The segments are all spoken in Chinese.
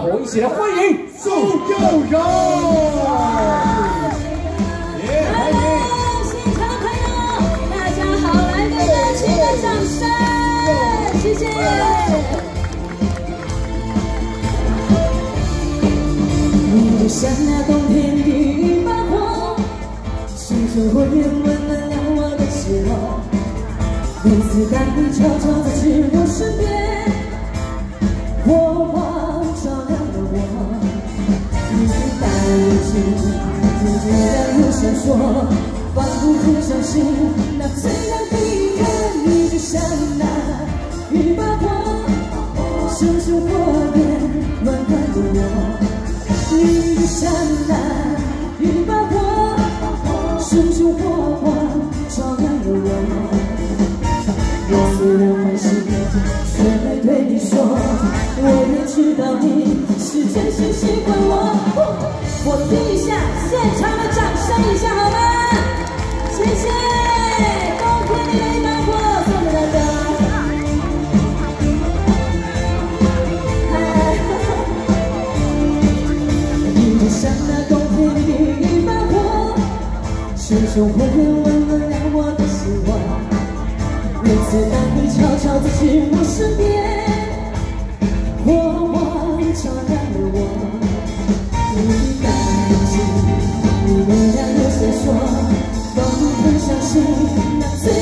伙一起来欢迎苏佑荣。耶，欢迎现场朋友，大家好，来个热情的掌声，谢谢。你就像那冬天的一把火，熊熊火焰温暖了我的心窝。每次当你悄悄走进我身边，你的亮又闪烁，仿佛很相信那最亮的一刻。你就像那一把火，熊熊火焰暖暖了我。你就像那一把火，熊熊火光照亮了我。我虽然欢喜，却没对你说，我也知道你是真心喜欢。听一下现场的掌声一下好吗？谢谢，冬天里的一把火送给大家。你就像那冬天的一把火，熊熊火焰很相信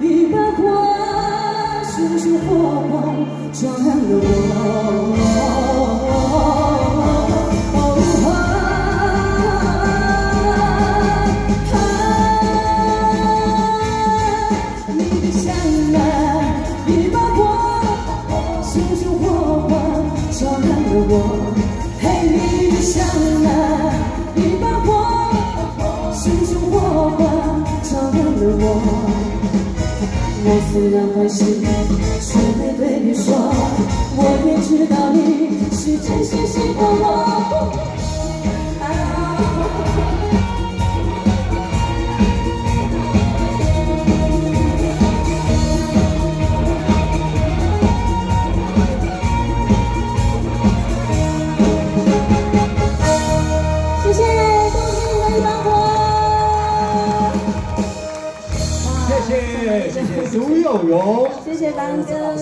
一把火，熊熊火光照亮了我。你就像那一把火，熊熊火光照亮了我。嘿，你就像那一把火，熊熊火光照亮了我。我虽然欢喜，却没对你说，我也知道你是真心喜欢我。都有哦，谢谢丹哥。